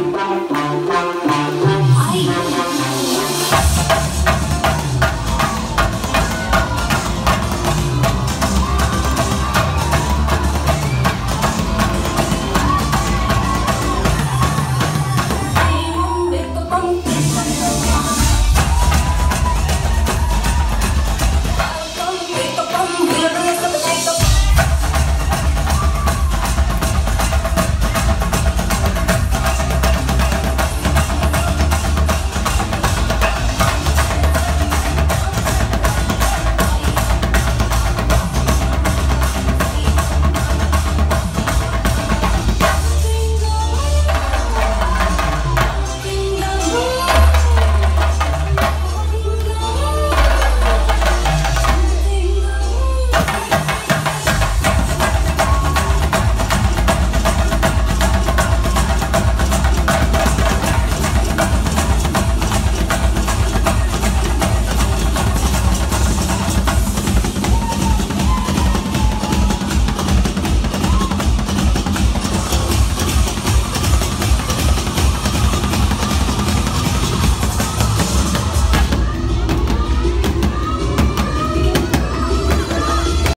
Música